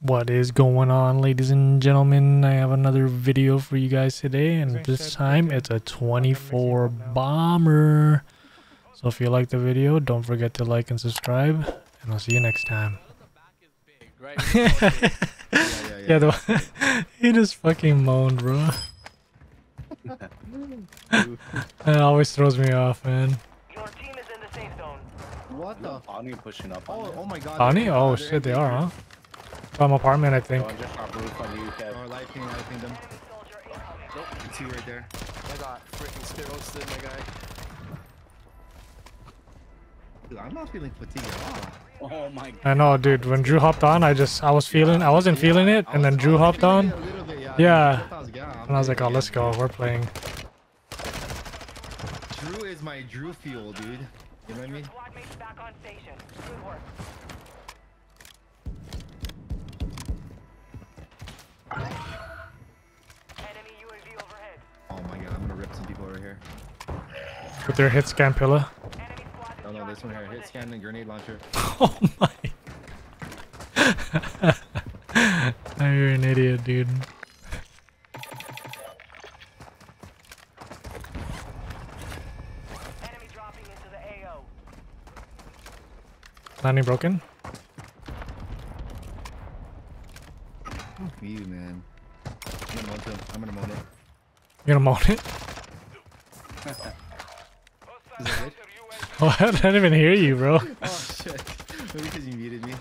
What is going on, ladies and gentlemen? I have another video for you guys today, and this time it's a 24 bomber. So if you like the video, don't forget to like and subscribe, and I'll see you next time. yeah, Yeah, the, he just fucking moaned, bro. That always throws me off, man. Your team is in the safe zone. What the? Bonnie pushing up Oh, oh my god. Bonnie? they're- Oh shit, they are, huh? From apartment, I think. Going just drop roof on you, Kev. Oh, lighting, lighting them. Nope, it's you right there. I got freaking spit roasted, my guy. Dude, I'm not feeling fatigue at all. Oh my god. I know, dude. When Drew hopped on, I just I was feeling I wasn't feeling it, and then Drew hopped on, it a little bit, yeah. Yeah. I was, yeah, and I was like, oh, let's go. We're playing. Drew is my Drew fuel, dude. You know what I mean? With their hit scan pillar. Enemy No, no, this one here. Hit scan and grenade launcher. Oh my. Oh, You're an idiot, dude. Enemy dropping into the AO. Landing broken. Fuck you, man. I'm gonna mount him. I'm gonna mount him. You gonna mount it? Is that good? Oh, I didn't even hear you, bro. Oh shit. Maybe because you muted me.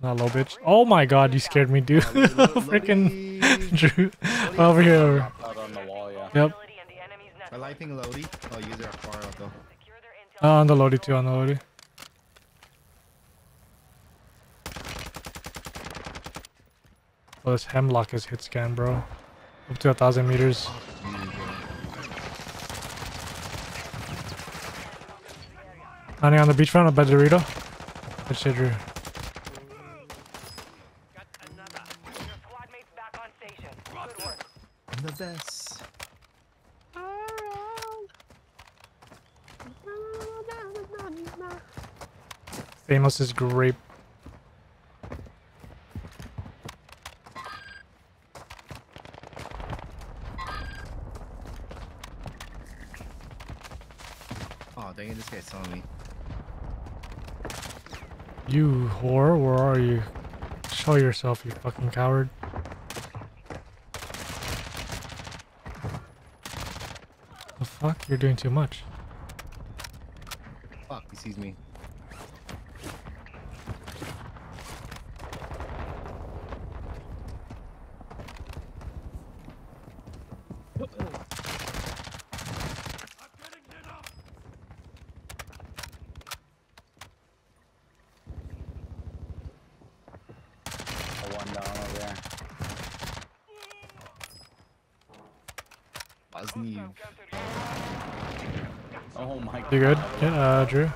Not low, bitch. Oh my god, you scared me, dude. Freaking Drew. Over here. Over. Dropped out on the wall, yeah. Yep. Facility and I network. lighting Lodi. Oh, you guys are far out though. Secure. Uh, on the loady too. On the loady. Oh, this hemlock is hit scan, bro. Up to a thousand meters. Landing on the beachfront by Dorito. Good shit, Drew. Your squad mates back on station. Good work. I'm the best. Famous is grape. Oh, dang it, this guy saw me. You whore, where are you? Show yourself, you fucking coward. The fuck? You're doing too much. Fuck, he sees me. A one down over there. Osneev. Oh my god. You good? Yeah, uh, Drew? Nah,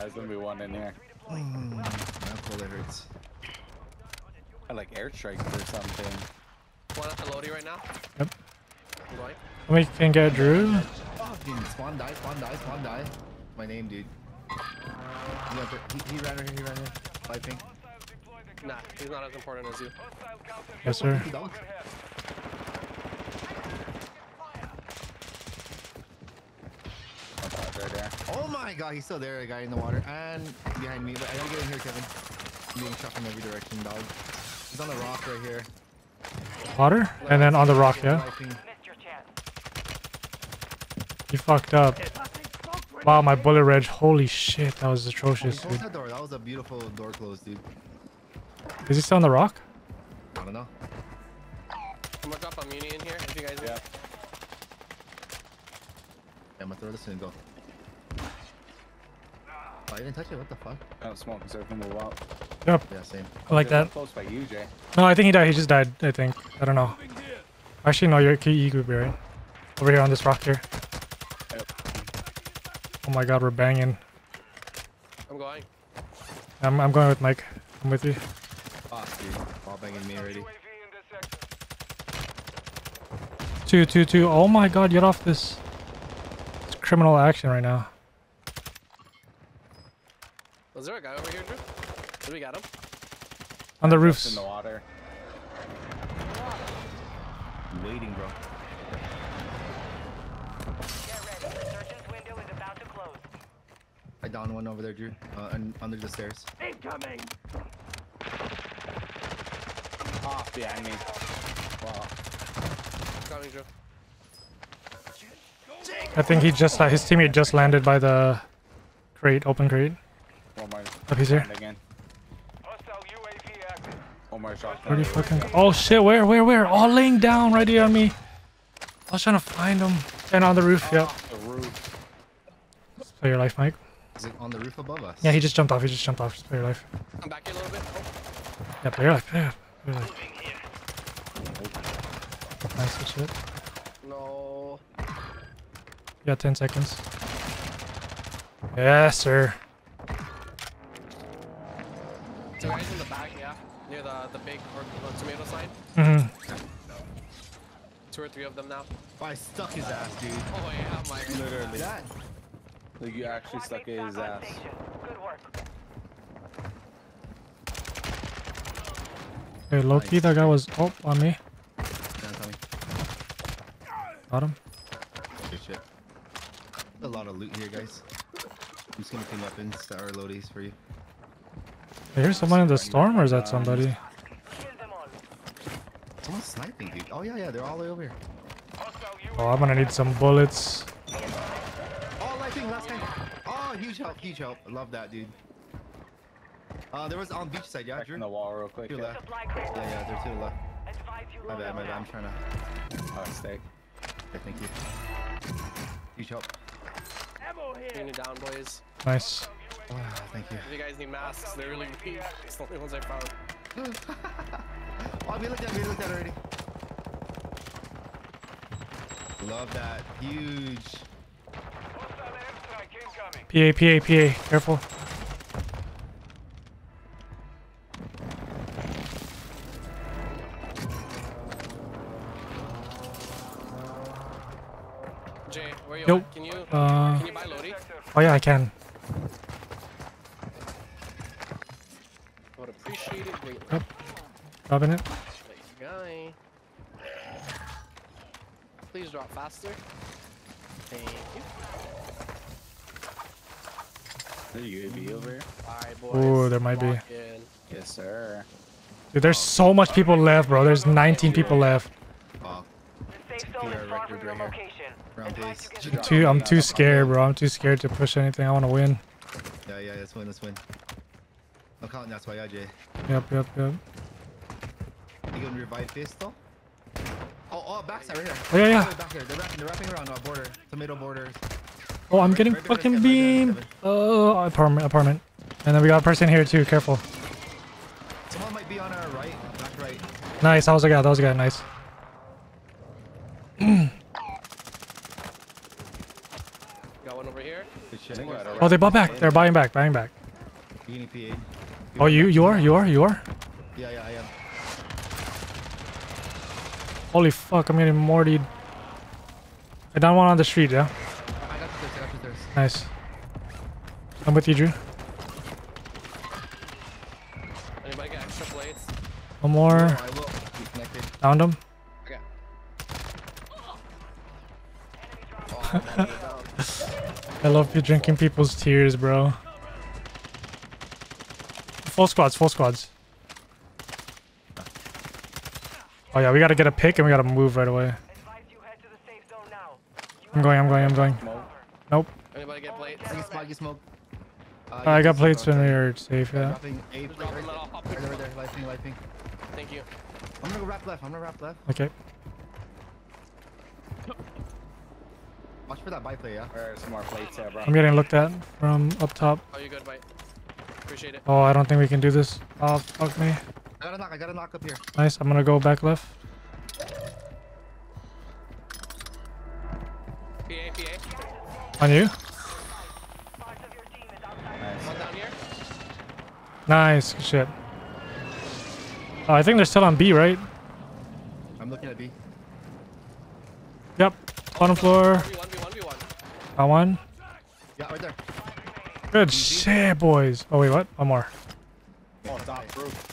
there's gonna be one in here. Mm, my uncle, it hurts. I like airstrike or something. One at the loadie right now. Yep. I'm going. We can get Drew. Oh, spawn die, spawn die, spawn die. My name, dude. He, went for- he, he ran right here, he ran here. Piping. Nah, he's not as important as you. Yes, sir. He don't. Oh god, right there. Oh my god, he's still there, a guy in the water. And behind me. But I gotta get in here, Kevin. I'm being shot from every direction, dog. He's on the rock right here. Water? And then on the rock, yeah? Piping. Missed your chance. You fucked up. Wow, my bullet reg. Holy shit, that was atrocious, closed dude. that door. That was a beautiful door close, dude. Is he still on the rock? I don't know. I'm gonna drop a muni in here if you guys Yeah. Yeah, I'm gonna throw this in and go. I didn't touch it. What the fuck? I don't smoke so I can move out. Yep, Yeah, same. I like They're that. Close by you, Jay. No, I think he died. He just died, I think. I don't know. Actually, no, you're, you could be right. Over here on this rock here. Yep. Oh my god, we're banging. I'm going. I'm, I'm going with Mike. I'm with you. Fuck, dude. Ball banging me already. Two, two, two. Oh my god, get off this. It's criminal action right now. Was there a guy over here, Drew? Did we got him? On the roof. In roofs. the water. I'm waiting, bro. Get ready. Resurgence window is about to close. I downed one over there, Drew. Uh, and under the stairs. Off behind me. Wow. Coming, Drew. I think he just uh, his teammate just landed by the crate, open crate. One more. Oh, he's here. round Again. One more shot. Where do you fucking? Oh shit! Where? Where? Where? All laying down right here on me. I was trying to find him. And on the roof. Yep. The roof. Play your life, Mike. Is it on the roof above us? Yeah, he just jumped off. He just jumped off. Just play your life. I'm back here a little bit. Oh, Yeah, play your life. Play your life. Play your life. Nice good shit. no. You got 10 seconds. Yes, sir. Two guys in the back, yeah. Near the, the big or the tomato sign. hmm Two or three of them now. Oh, I stuck his ass, dude. Oh, yeah, I'm like. Literally. That. Like you actually Squad stuck mates his ass. station. Good work. Hey, Loki, that guy was oh on me. Stand on me. Got him. Good shit. A lot of loot here, guys. I'm just gonna clean weapons that are loadies for you. Hey, here's someone in the storm, or is that somebody? Kill. Someone's sniping, dude. Oh yeah, yeah, they're all the way over here. Oh, I'm gonna need some bullets. Oh, lighting, last time. Oh, huge help, huge help. I love that, dude. Uh, there was on beach side, yeah, Back Drew? the wall real quick. To Yeah. left. Yeah, yeah, they're to the left. My bad, my bad. I'm trying to. Oh, steak. Okay, thank you. Huge help. Bring it down, boys. Nice. Oh, thank you. If you guys need masks, they're really weak. It's the only ones I found. Oh, we looked at, we looked at already. Love that. Huge. PA, PA, PA. Careful. Jay, where you Yo. at? Can you Uh, can you buy Lodi? oh yeah, I can. I would appreciate it greatly. Yep. Dropping it. Guy. Please drop faster. Thank you. There you be over here. Alright, boys. Ooh, there might be. in. Yes, sir. Dude, there's so much people left, bro. There's 19 people left. Oh, The safe zone Secure is far record from your right here. location. Round Advise base. you get Just to I'm the too, I'm too scared, bro. I'm too scared to push anything. I want to win. yeah, yeah, let's win, let's win. I'm counting that's why, yeah, Jay. Yep, yep, yep. You gonna revive fist though? Oh, oh, backside right here. Oh, yeah, yeah. All the way Back here. They're wrapping, they're wrapping around our border. Tomato border. Oh, I'm Right- getting right fucking Kevin, right behind beamed. Oh, apartment, apartment. And then we got a person here too. Careful. Someone might be on our right, back right. Nice. That was a guy. That was a guy. Nice. Got one over here. Good shit. think I got it. Oh, they bought back. They're buying back. Buying back. Beanie PA. Oh, you, you are, you are, you are. Yeah, yeah, I am. Holy fuck! I'm getting mortied. I down one on the street. Yeah. I got you thirst, I got you thirst. Nice. I'm with you, Drew. Anybody got extra plates? One more. Oh, I will. Be connected. Downed him. Okay. Oh, I'm all the way down. I love you drinking people's tears, bro. Full squads. Full squads. Oh yeah, we gotta get a pick and we gotta move right away. Advise you head to the safe zone now. You I'm going. I'm going. I'm going. Nope. Anybody get plates? I get smoke, get smoke. Uh, I got plates when we outside. are safe. Yeah, Yeah. Wrapping A Just plate drop right them and I'll hop there. in. Over there, lighting, lighting. Thank you. I'm gonna go wrap left, I'm gonna wrap left. Okay. Watch for that byplay, yeah? There's some more plates here, bro. I'm getting looked at from up top. Oh, you good, mate? Appreciate it. Oh, I don't think we can do this. Oh, fuck me. I got a knock, I got a knock up here. Nice. I'm gonna go back left. PA, PA. On you. Parts of your team is outside. Nice. One down here. Nice. Good shit. Oh, I think they're still on B, right? I'm looking at B. Yep. Bottom floor. 1v1, v1, v1. Got one. Yeah, right there. Good shit, boys. Oh wait, what? One more. Oh, top roof.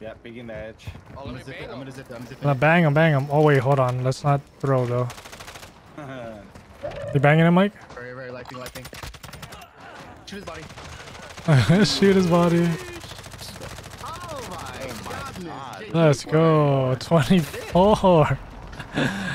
Yeah, big in the edge. Oh, I'm let gonna me zip bang it. I'm him. gonna zip it. I'm zipping I'm gonna bang him, bang him. Oh wait, hold on. Let's not throw though. You banging him, Mike? Very, very lighting, lighting. Shoot his body. Shoot his body. Oh my, oh goodness. God. Let's you go. 24.